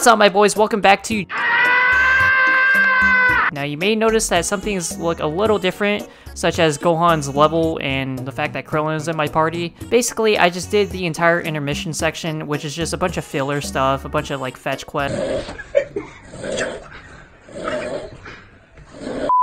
What's up, my boys? Welcome back to... Now, you may notice that some things look a little different, such as Gohan's level and the fact that Krillin is in my party. Basically, I just did the entire intermission section, which is just a bunch of filler stuff, a bunch of, like, fetch quests.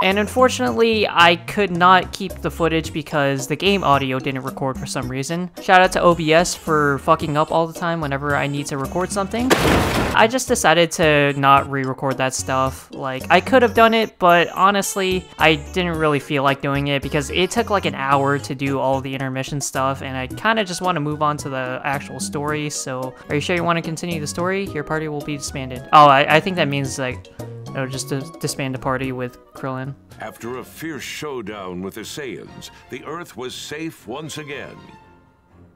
And unfortunately, I could not keep the footage because the game audio didn't record for some reason. Shout out to OBS for fucking up all the time whenever I need to record something. I just decided to not re-record that stuff. Like, I could have done it, but honestly, I didn't really feel like doing it because it took like an hour to do all the intermission stuff, and I kind of just want to move on to the actual story, so are you sure you want to continue the story? Your party will be disbanded. Oh, I, I think that means like or just to disband a party with Krillin. After a fierce showdown with the Saiyans, the Earth was safe once again.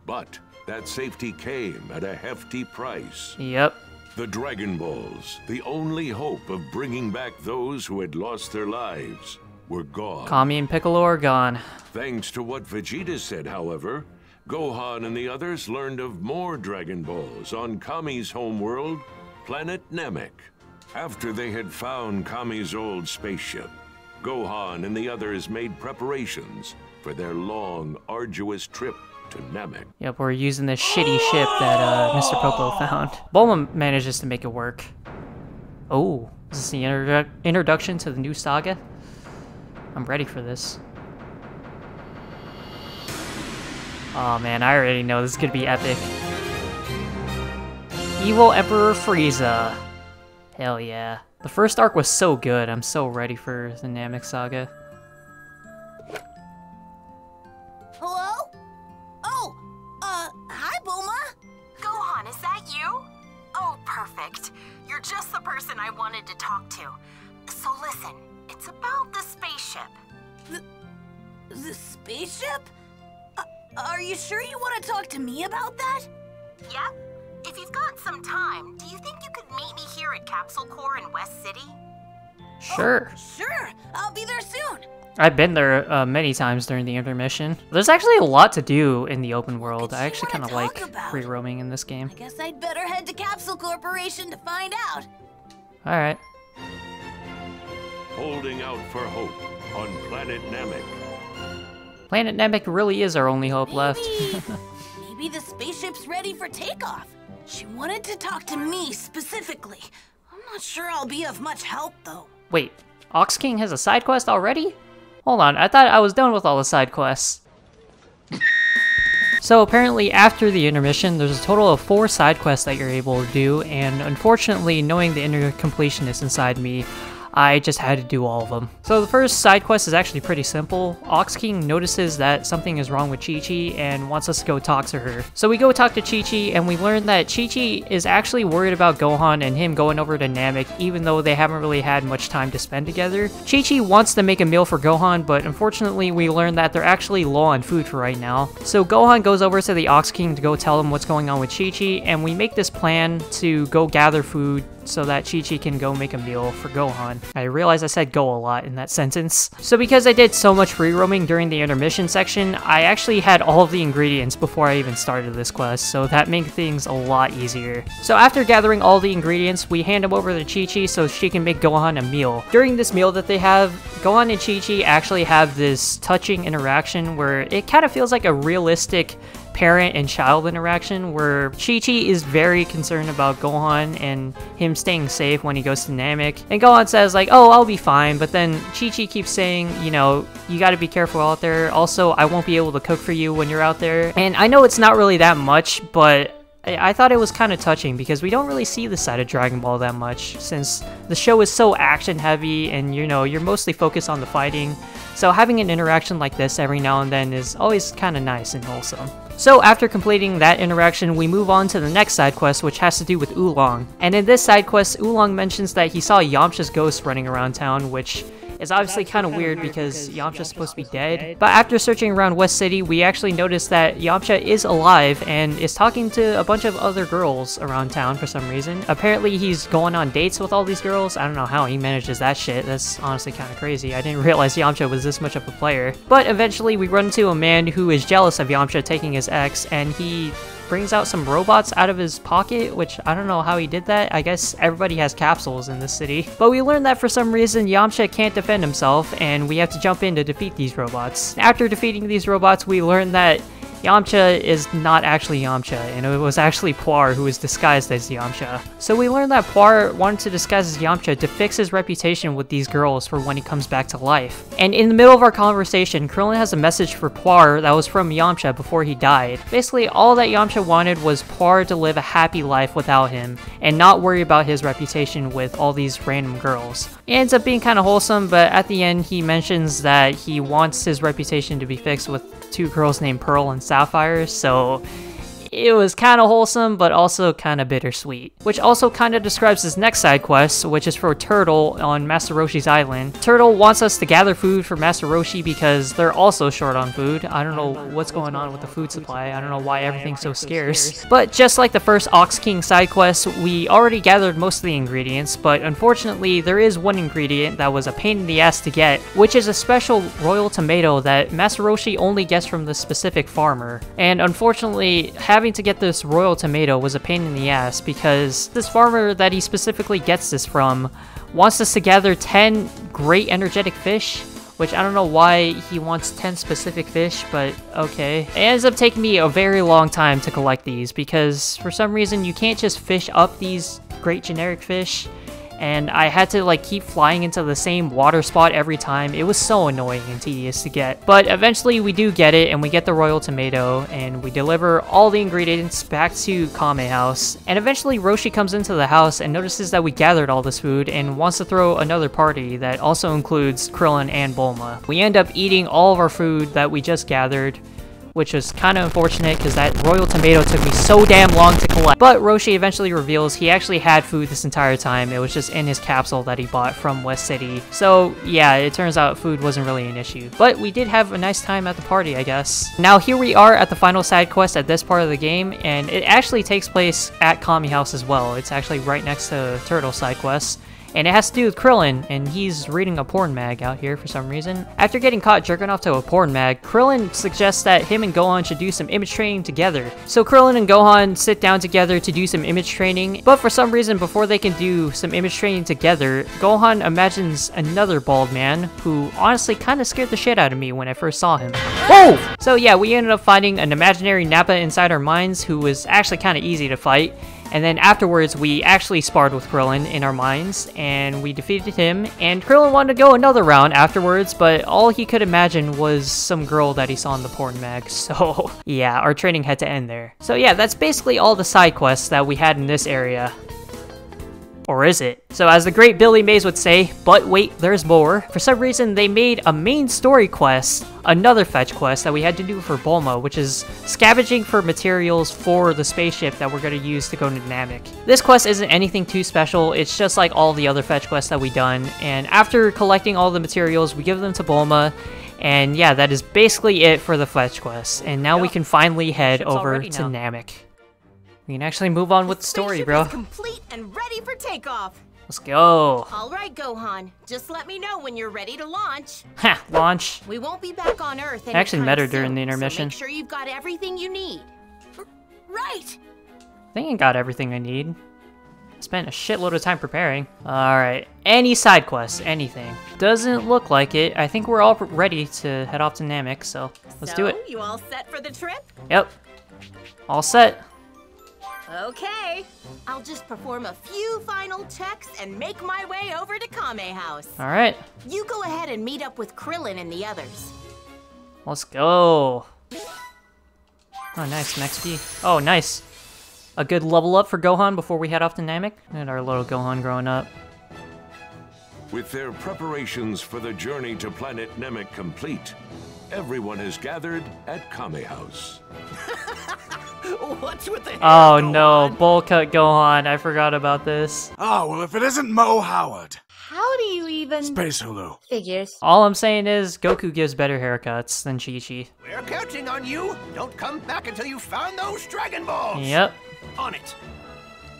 But that safety came at a hefty price. Yep. The Dragon Balls, the only hope of bringing back those who had lost their lives, were gone. Kami and Piccolo are gone. Thanks to what Vegeta said, however, Gohan and the others learned of more Dragon Balls on Kami's homeworld, planet Namek. After they had found Kami's old spaceship, Gohan and the others made preparations for their long, arduous trip to Namek. Yep, we're using this shitty ship that uh, Mr. Popo found. Bulma manages to make it work. Oh, is this the introdu introduction to the new saga? I'm ready for this. Oh man, I already know this is gonna be epic. Evil Emperor Frieza. Hell yeah. The first arc was so good, I'm so ready for the Namek Saga. Hello? Oh, uh, hi, Bulma. Gohan, is that you? Oh, perfect. You're just the person I wanted to talk to. So listen, it's about the spaceship. The, the spaceship? Uh, are you sure you want to talk to me about that? Yep. If you've got some time, do you think you could meet me here at Capsule Corps in West City? Sure. Oh, sure. I'll be there soon. I've been there uh, many times during the intermission. There's actually a lot to do in the open world. I actually kind of like free roaming in this game. I guess I'd better head to Capsule Corporation to find out. All right. Holding out for hope on planet Namek. Planet Namek really is our only hope maybe, left. maybe the spaceship's ready for takeoff. She wanted to talk to me specifically. I'm not sure I'll be of much help, though. Wait, Ox King has a side quest already? Hold on, I thought I was done with all the side quests. So apparently after the intermission, there's a total of four side quests that you're able to do, and unfortunately, knowing the inner completionist inside me, I just had to do all of them. So the first side quest is actually pretty simple. Ox King notices that something is wrong with Chi-Chi and wants us to go talk to her. So we go talk to Chi-Chi and we learn that Chi-Chi is actually worried about Gohan and him going over to Namek even though they haven't really had much time to spend together. Chi-Chi wants to make a meal for Gohan but unfortunately we learn that they're actually low on food for right now. So Gohan goes over to the Ox King to go tell him what's going on with Chi-Chi and we make this plan to go gather food so that Chi-Chi can go make a meal for Gohan. I realize I said go a lot in that sentence. So because I did so much free roaming during the intermission section, I actually had all of the ingredients before I even started this quest, so that made things a lot easier. So after gathering all the ingredients, we hand them over to Chi-Chi so she can make Gohan a meal. During this meal that they have, Gohan and Chi-Chi actually have this touching interaction where it kind of feels like a realistic parent and child interaction where Chi-Chi is very concerned about Gohan and him staying safe when he goes to Namek. And Gohan says like, oh, I'll be fine. But then Chi-Chi keeps saying, you know, you gotta be careful out there. Also, I won't be able to cook for you when you're out there. And I know it's not really that much, but I thought it was kind of touching because we don't really see the side of Dragon Ball that much since the show is so action heavy and you know you're mostly focused on the fighting so having an interaction like this every now and then is always kind of nice and wholesome. So after completing that interaction, we move on to the next side quest, which has to do with Oolong. And in this side quest, Oolong mentions that he saw Yamcha's ghost running around town, which is obviously kind of weird because Yamcha's supposed to be dead. But after searching around West City, we actually noticed that Yamcha is alive and is talking to a bunch of other girls around town for some reason. Apparently he's going on dates with all these girls. I don't know how he manages that shit. That's honestly kind of crazy. I didn't realize Yamcha was this much of a player. But eventually we run into a man who is jealous of Yamcha taking his ex and he brings out some robots out of his pocket, which I don't know how he did that. I guess everybody has capsules in this city. But we learn that for some reason Yamcha can't defend himself and we have to jump in to defeat these robots. After defeating these robots, we learn that Yamcha is not actually Yamcha, and it was actually Puar who was disguised as Yamcha. So we learned that Puar wanted to disguise as Yamcha to fix his reputation with these girls for when he comes back to life. And in the middle of our conversation, Krillin has a message for Puar that was from Yamcha before he died. Basically, all that Yamcha wanted was Puar to live a happy life without him, and not worry about his reputation with all these random girls. It ends up being kind of wholesome, but at the end he mentions that he wants his reputation to be fixed with two girls named Pearl and Sapphire, so it was kind of wholesome, but also kind of bittersweet. Which also kind of describes his next side quest, which is for Turtle on Master Roshi's island. Turtle wants us to gather food for Master Roshi because they're also short on food. I don't know what's going on with the food supply. I don't know why everything's so scarce. But just like the first Ox King side quest, we already gathered most of the ingredients, but unfortunately there is one ingredient that was a pain in the ass to get, which is a special royal tomato that Master Roshi only gets from the specific farmer. And unfortunately, having having to get this royal tomato was a pain in the ass because this farmer that he specifically gets this from wants us to gather 10 great energetic fish which I don't know why he wants 10 specific fish, but okay. It ends up taking me a very long time to collect these because for some reason you can't just fish up these great generic fish and I had to like keep flying into the same water spot every time. It was so annoying and tedious to get. But eventually we do get it and we get the royal tomato and we deliver all the ingredients back to Kame House. And eventually Roshi comes into the house and notices that we gathered all this food and wants to throw another party that also includes Krillin and Bulma. We end up eating all of our food that we just gathered which was kind of unfortunate because that royal tomato took me so damn long to collect. But Roshi eventually reveals he actually had food this entire time. It was just in his capsule that he bought from West City. So yeah, it turns out food wasn't really an issue. But we did have a nice time at the party, I guess. Now here we are at the final side quest at this part of the game, and it actually takes place at Kame House as well. It's actually right next to Turtle side quest and it has to do with Krillin, and he's reading a porn mag out here for some reason. After getting caught jerking off to a porn mag, Krillin suggests that him and Gohan should do some image training together. So Krillin and Gohan sit down together to do some image training, but for some reason before they can do some image training together, Gohan imagines another bald man who honestly kind of scared the shit out of me when I first saw him. Whoa! So yeah, we ended up finding an imaginary Nappa inside our minds who was actually kind of easy to fight, and then afterwards, we actually sparred with Krillin in our minds, and we defeated him, and Krillin wanted to go another round afterwards, but all he could imagine was some girl that he saw in the porn mag, so yeah, our training had to end there. So yeah, that's basically all the side quests that we had in this area. Or is it? So as the great Billy Mays would say, but wait, there's more. For some reason, they made a main story quest, another fetch quest that we had to do for Bulma, which is scavenging for materials for the spaceship that we're going to use to go to Namek. This quest isn't anything too special, it's just like all the other fetch quests that we've done, and after collecting all the materials, we give them to Bulma, and yeah, that is basically it for the fetch quest. And now yep. we can finally head over to Namek. We can actually move on with the story, bro. complete and ready for takeoff. Let's go. All right, Gohan. Just let me know when you're ready to launch. Ha! Launch. We won't be back on Earth. I actually met her during the intermission. So make sure you've got everything you need. right. I think I got everything I need. I spent a shitload of time preparing. Alright, any side quests, anything. Doesn't look like it. I think we're all ready to head off to Namek, so let's so, do it. you all set for the trip? Yep. All set. Okay. I'll just perform a few final checks and make my way over to Kame House. All right. You go ahead and meet up with Krillin and the others. Let's go. Oh, nice, Max XP. Oh, nice. A good level up for Gohan before we head off to Namek. And our little Gohan growing up. With their preparations for the journey to planet Namek complete, everyone is gathered at Kame House. What's with the Oh no, bowl cut Gohan. I forgot about this. Oh, well, if it isn't Mo Howard. How do you even... Space Hulu. Figures. All I'm saying is, Goku gives better haircuts than Chi-Chi. We're counting on you. Don't come back until you found those Dragon Balls. Yep. On it.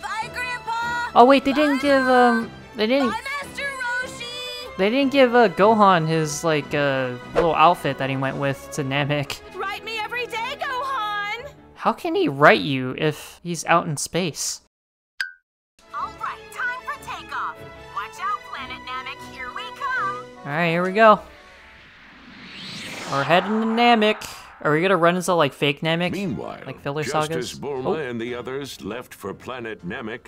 Bye, Grandpa. Oh wait, they didn't give, um... They didn't... Bye, Master Roshi. They didn't give uh, Gohan his, like, uh, little outfit that he went with to Namek. How can he write you if he's out in space? Alright, time for takeoff. Watch out, Planet Namek, here we come. Alright, here we go. We're heading to Namek. Are we gonna run into like fake Namek? Meanwhile, like filler just sagas? as Bulma Oh. and the others left for planet Namek,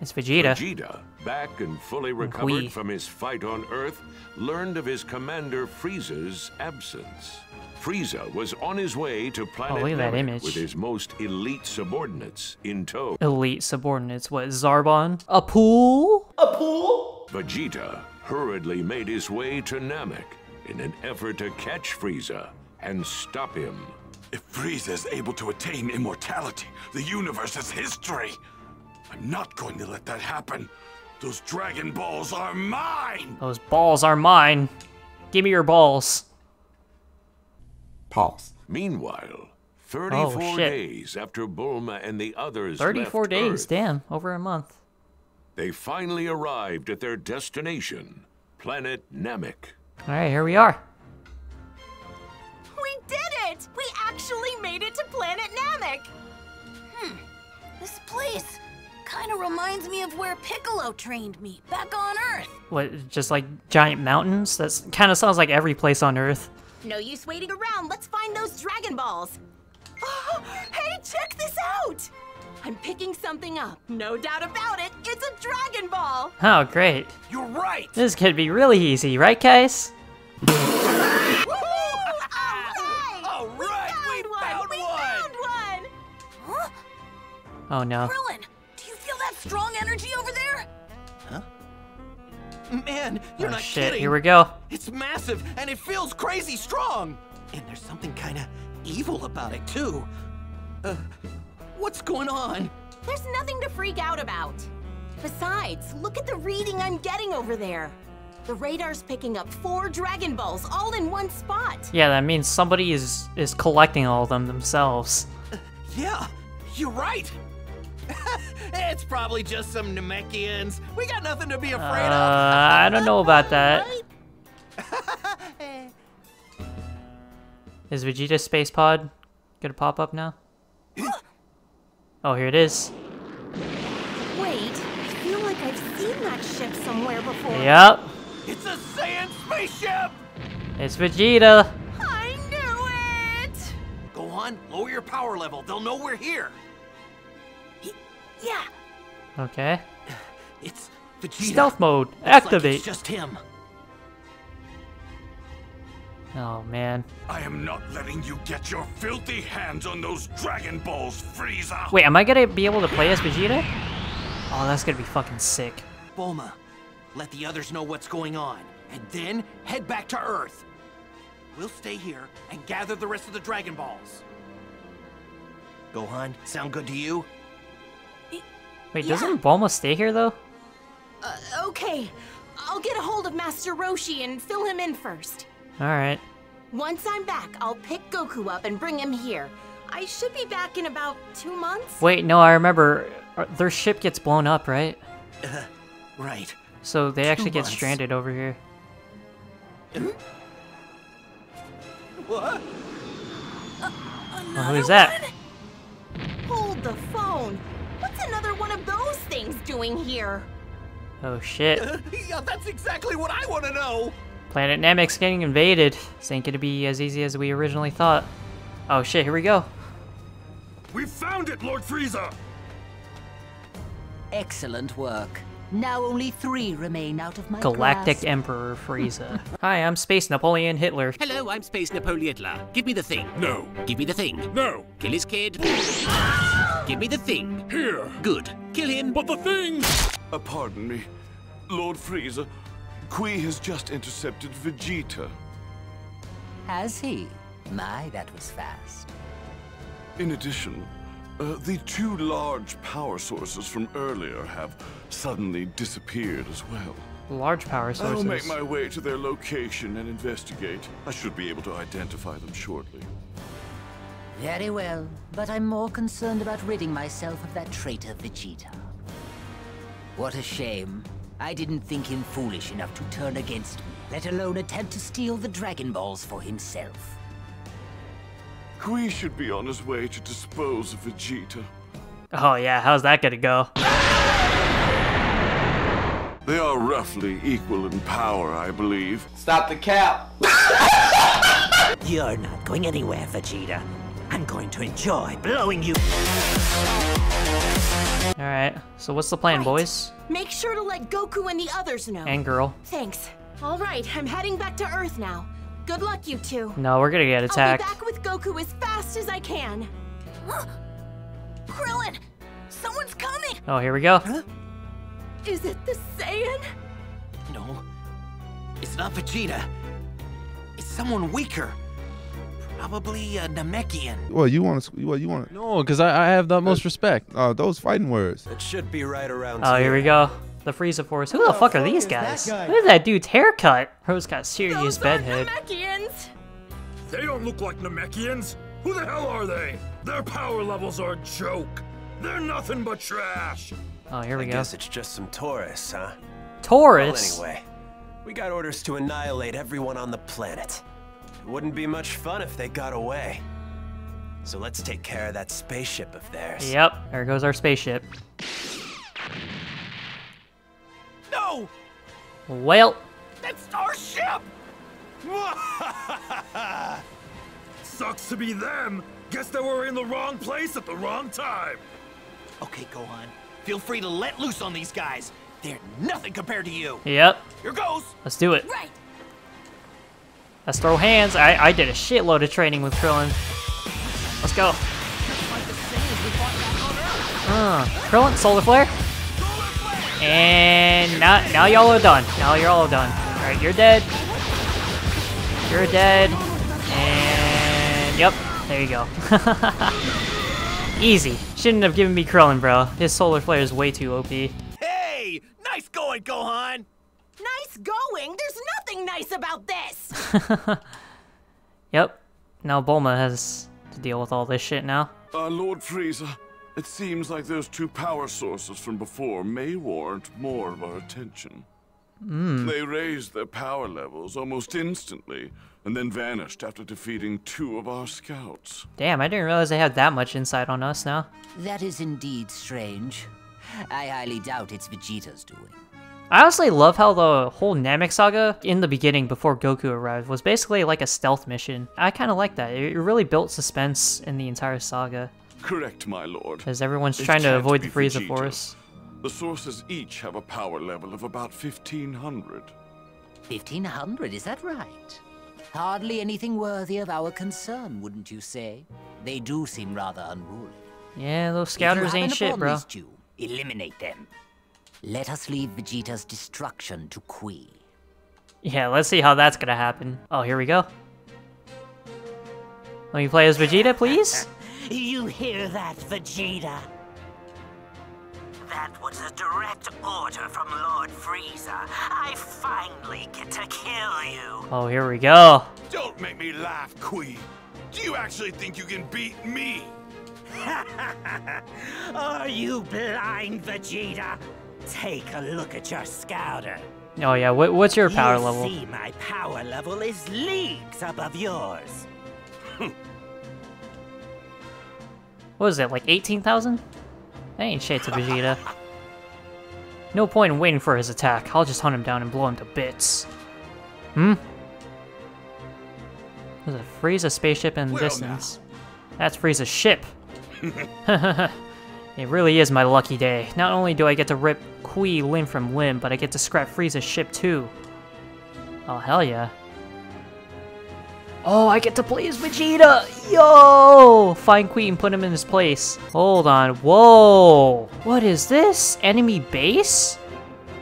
It's Vegeta. Vegeta, back and fully recovered Wee. from his fight on Earth, learned of his commander Frieza's absence. Frieza was on his way to planet Oh, look at that image. with his most elite subordinates in tow. Elite subordinates. What, Zarbon? Appule? A pool? Vegeta hurriedly made his way to Namek in an effort to catch Frieza and stop him. If Frieza is able to attain immortality, the universe is history. I'm not going to let that happen. Those Dragon Balls are mine! Those balls are mine. Give me your balls. Pause. Meanwhile, 34 Oh, days after Bulma and the others 34 left days, Earth, damn, over a month. they finally arrived at their destination, planet Namek. Alright, here we are. We did it! We actually made it to Planet Namek! Hmm, this place kind of reminds me of where Piccolo trained me back on Earth. What, just like giant mountains? That kind of sounds like every place on Earth. No use waiting around. Let's find those Dragon Balls. Oh, hey, check this out! I'm picking something up. No doubt about it. It's a Dragon Ball. Oh, great. You're right. This could be really easy, right, guys? Alright! All right, we Found one! found we one. found one! Huh? Oh no. Krillin, do you feel that strong energy over there? Man, you're Oh not shit, kidding. here we go. It's massive and it feels crazy strong. And there's something kind of evil about it too. Uh, what's going on? There's nothing to freak out about. Besides, look at the reading I'm getting over there. The radar's picking up four Dragon Balls all in one spot. Yeah, that means somebody is is collecting all of them themselves. Yeah, you're right. it's probably just some Namekians. We got nothing to be Uh, afraid of. I don't know about that. Is Vegeta's space pod gonna pop up now? Oh, here it is. Wait, I feel like I've seen that ship somewhere before. Yep, It's a Saiyan spaceship! it's Vegeta. I knew it! Go on, lower your power level. They'll know we're here. Yeah, Okay. It's Vegeta. Stealth mode, Looks like activate. it's just him. Oh man. I am not letting you get your filthy hands on those Dragon Balls, Frieza! Wait, am I gonna be able to play as Vegeta? Oh, that's gonna be fucking sick. Bulma, let the others know what's going on, and then head back to Earth. We'll stay here and gather the rest of the Dragon Balls. Gohan, sound good to you? Wait, doesn't Bulma stay here though? Uh, okay, I'll get a hold of Master Roshi and fill him in first. Alright. Once I'm back, I'll pick Goku up and bring him here. I should be back in about two months. Wait, no, I remember. uh, Their ship gets blown up, right? Right. So they actually get stranded over here. What? Well, who's that? Hold the phone. What's another one of those things doing here? Oh shit. yeah, that's exactly what I want to know. Planet Namek's getting invaded. This ain't gonna be as easy as we originally thought. Oh shit, here we go. We found it, Lord Frieza! Excellent work. Now only three remain out of my Galactic grasp. Emperor Frieza. Hi, I'm Space Napoleon Hitler. Hello, I'm Space Napoleon Hitler. Give me the thing. No. Give me the thing. No. Kill his kid. Ah! Give me the thing. Here. Good. Kill him. But the thing! Uh, pardon me. Lord Frieza, Kui has just intercepted Vegeta. Has he? My, that was fast. In addition, uh, the two large power sources from earlier have suddenly disappeared as well. Large power sources. I'll make my way to their location and investigate. I should be able to identify them shortly. Very well, but I'm more concerned about ridding myself of that traitor Vegeta. What a shame. I didn't think him foolish enough to turn against me, let alone attempt to steal the Dragon Balls for himself. Kui should be on his way to dispose of Vegeta. Oh yeah, how's that gonna go? They are roughly equal in power, I believe. Stop the cap. You're not going anywhere, Vegeta. I'm going to enjoy blowing you. Alright, so what's the plan, Right. boys? Make sure to let Goku and the others know. And girl. Thanks. All right, I'm heading back to Earth now. Good luck, you two. No, we're gonna get attacked. I'll be attacked. back with Goku as fast as I can. Krillin! Someone's coming! Oh, here we go. Is it the Saiyan? No, it's not Vegeta. It's someone weaker. Probably a Namekian. Well, you want to? Well, you want to? No, because I, I have the most respect. Uh, those fighting words. It should be right around Oh, here we go. The Frieza Force. Who the fuck are these guys? Look at that dude's haircut. Bro's got serious bedhead. Namekians! They don't look like Namekians. Who the hell are they? Their power levels are a joke. They're nothing but trash. Oh, here we I go. guess it's just some tourists, huh? Taurus. Well, anyway, we got orders to annihilate everyone on the planet. It wouldn't be much fun if they got away. So let's take care of that spaceship of theirs. Yep, there goes our spaceship. No! Well, That's our ship! Sucks to be them. Guess they were in the wrong place at the wrong time. Okay, Gohan. Feel free to let loose on these guys. They're nothing compared to you. yep. Here goes. Let's do it. Right. Let's throw hands. I, I did a shitload of training with Krillin. Let's go. Uh, Krillin, Solar Flare. And now, now y'all are done. Now you're all done. Alright, you're dead. You're dead. And yep, there you go. Easy. Shouldn't have given me Krillin, bro. His Solar Flare is way too OP. Hey! Nice going, Gohan! Nice going! There's nothing nice about this! Yep. Now Bulma has to deal with all this shit now. Uh, Lord Frieza, it seems like those two power sources from before may warrant more of our attention. They raised their power levels almost instantly, and then vanished after defeating two of our scouts. Damn, I didn't realize they had that much insight on us now. That is indeed strange. I highly doubt it's Vegeta's doing. I honestly love how the whole Namek saga in the beginning before Goku arrived was basically like a stealth mission. I kind of like that. It it really built suspense in the entire saga Correct, my lord. because everyone's It trying to avoid the be Frieza Vegeta. Force. The sources each have a power level of about 1500. 1500, is that right? Hardly anything worthy of our concern, wouldn't you say? They do seem rather unruly. Yeah, those If scouters ain't shit, upon bro. these two, eliminate them. Let us leave Vegeta's destruction to Kui. Yeah, let's see how that's gonna happen. Oh, here we go. Let me play as Vegeta, please. You hear that, Vegeta? That was a direct order from Lord Frieza. I finally get to kill you. Oh, here we go. Don't make me laugh, Kui. Do you actually think you can beat me? Are you blind, Vegeta? Take a look at your scouter. Oh yeah, what, what's your power You'll level? see my power level is leagues above yours. What is it, like 18,000? That ain't shit to Vegeta. No point in waiting for his attack. I'll just hunt him down and blow him to bits. Hmm? There's a Frieza spaceship in the Well, distance. That's Frieza's ship. it really is my lucky day. Not only do I get to rip Kui limb from limb, but I get to scrap Frieza's ship too. Oh, hell yeah. Oh, I get to play as Vegeta! Yo! Find Queen, put him in his place. Hold on. Whoa! What is this? Enemy base?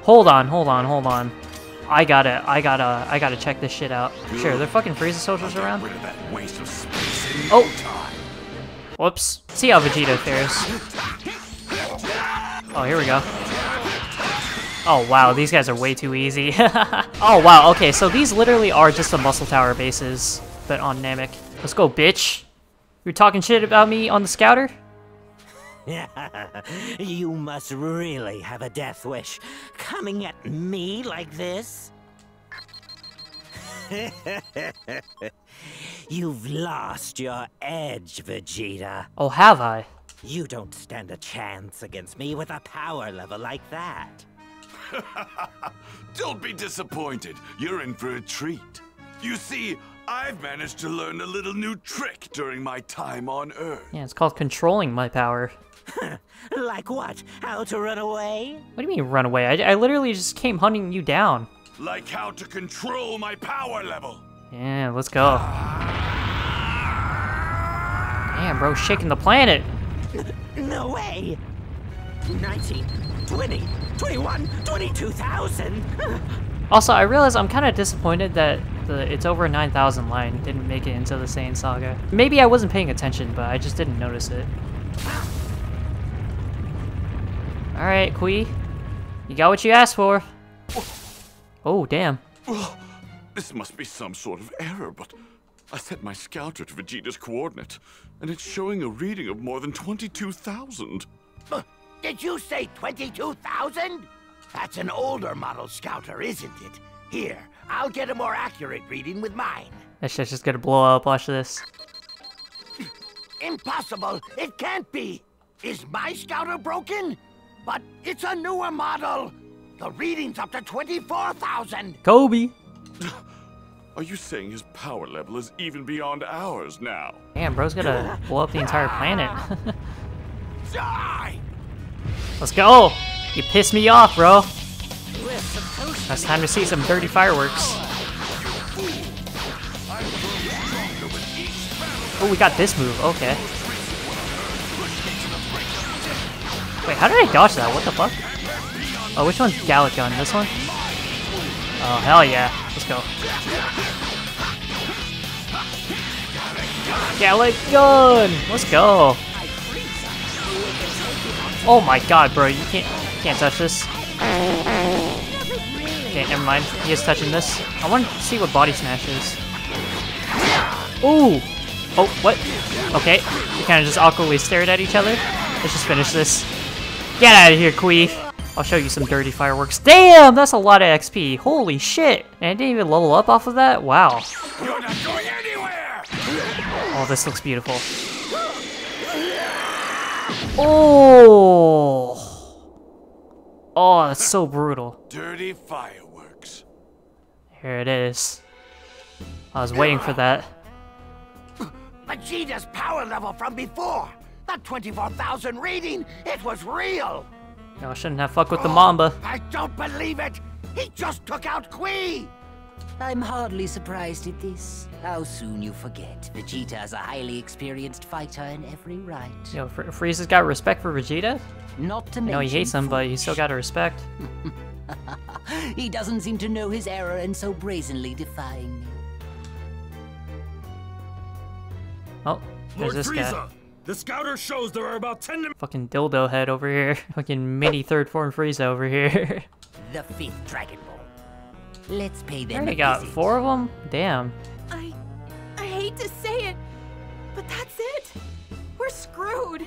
Hold on, hold on, hold on. I gotta, I gotta, I gotta check this shit out. Sure, there fucking Frieza soldiers around. Rid of that waste of space Oh. time. Whoops. See how Vegeta fares. Oh, here we go. Oh, wow, these guys are way too easy. oh, wow, okay, so these literally are just the Muscle Tower bases, but on Namek. Let's go, bitch. You're talking shit about me on the Scouter? you must really have a death wish. Coming at me like this? You've lost your edge, Vegeta. Oh, have I? You don't stand a chance against me with a power level like that. Don't be disappointed. You're in for a treat. You see, I've managed to learn a little new trick during my time on Earth. Yeah, it's called controlling my power. like what? How to run away? What do you mean run away? I, I literally just came hunting you down. Like how to control my power level. Yeah, let's go. Damn, bro, shaking the planet. No way! 19, 20, 21, 22,000! Also, I realize I'm kind of disappointed that the It's Over 9,000 line didn't make it into the Saiyan Saga. Maybe I wasn't paying attention, but I just didn't notice it. Alright, Kui. You got what you asked for. Oh, damn. This must be some sort of error, but I set my scouter to Vegeta's coordinate, and it's showing a reading of more than 22,000. Did you say 22,000? That's an older model scouter, isn't it? Here, I'll get a more accurate reading with mine. That shit's just gonna blow up, watch this. Impossible! It can't be! Is my scouter broken? But it's a newer model! The reading's up to 24,000! Kobe! Are you saying his power level is even beyond ours now? Damn, bro's gonna blow up the entire planet. Die! Let's go! You pissed me off, bro. Now it's time to see some dirty fireworks. Oh, we got this move. Okay. Wait, how did I dodge that? What the fuck? Oh, which one's Galick Gun? This one? Oh, hell yeah. Let's go. Galick Gun! Let's go. Oh my god, bro. You can't, you can't touch this. Okay, never mind. He is touching this. I want to see what Body Smash is. Ooh! Oh, what? Okay, we kind of just awkwardly stared at each other. Let's just finish this. Get out of here, Queef! I'll show you some dirty fireworks. Damn, that's a lot of XP. Holy shit. And I didn't even level up off of that? Wow. You're not going anywhere! Oh, this looks beautiful. Oh! Oh, that's so brutal. Dirty fireworks. Here it is. I was waiting for that. Vegeta's power level from before! That 24,000 reading, it was real! No, I shouldn't have fucked with the Mamba. I don't believe it! He just took out Kui! I'm hardly surprised at this. How soon you forget. Vegeta is a highly experienced fighter in every right. Yo, Fr Frieza's got respect for Vegeta? Not to I know he hates him, but he still got to respect. he doesn't seem to know his error and so brazenly defying me. Oh, there's Lord this Frieza, guy. the scouter shows there are about 10 Fucking dildo head over here. Fucking mini third form Frieza over here. The fifth Dragon Ball. Let's pay them already a got visit. four of them? Damn. I. I hate to say it, but that's it. We're screwed.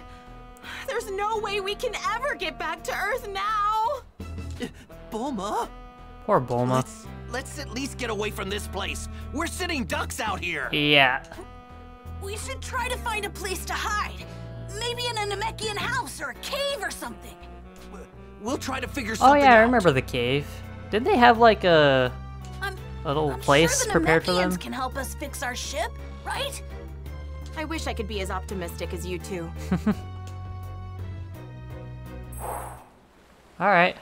There's no way we can ever get back to Earth now. Bulma? Poor Bulma. Let's, let's at least get away from this place. We're sitting ducks out here. Yeah. We should try to find a place to hide. Maybe in a Namekian house or a cave or something. We'll try to figure oh, something out. Oh something yeah, I remember the cave. Did they have like a, I'm, a little I'm place sure the prepared for them? Can help us fix our ship, right? I wish I could be as optimistic as you two. Alright.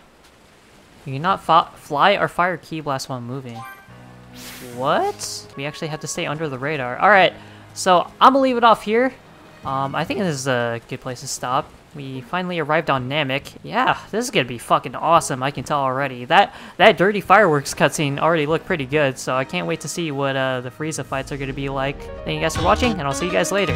You cannot fly or fire Ki Blast while moving. What? We actually have to stay under the radar. Alright, so I'm gonna leave it off here. Um, I think this is a good place to stop. We finally arrived on Namek. Yeah, this is gonna be fucking awesome, I can tell already. That that dirty fireworks cutscene already looked pretty good, so I can't wait to see what uh, the Frieza fights are gonna be like. Thank you guys for watching, and I'll see you guys later.